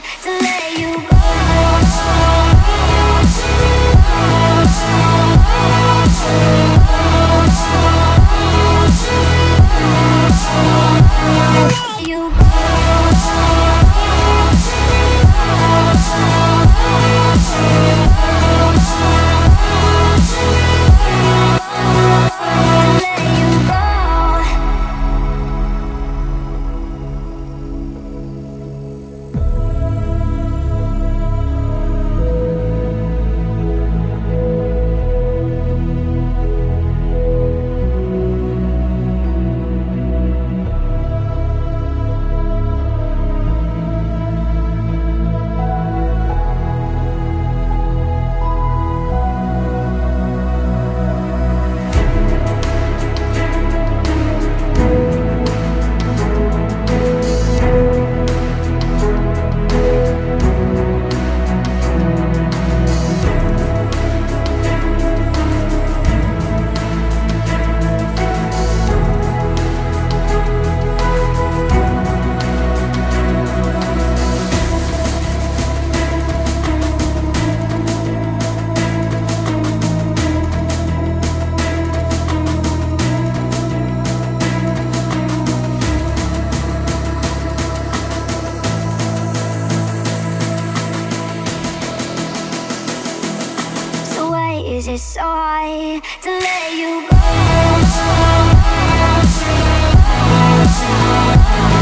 to let you go? Why is it so hard to let you go?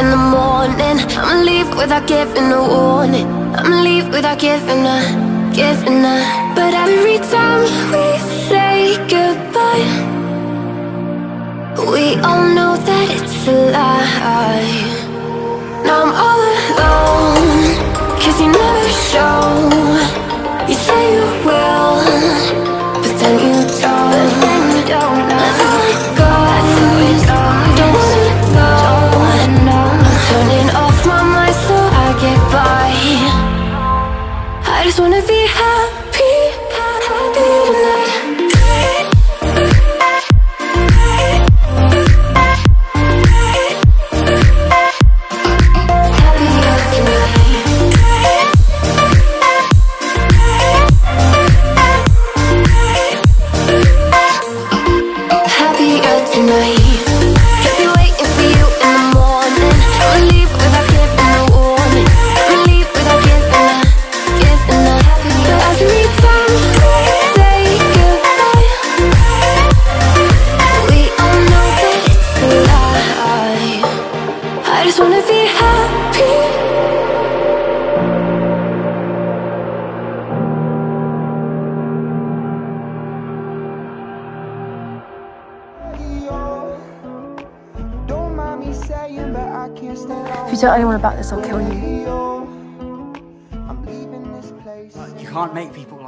In the morning. I'ma leave without giving a warning. I'ma leave without giving a, giving a. But every time we say goodbye, we all know that it's a lie. Just wanna be happy, If you tell anyone about this, I'll kill you. You can't make people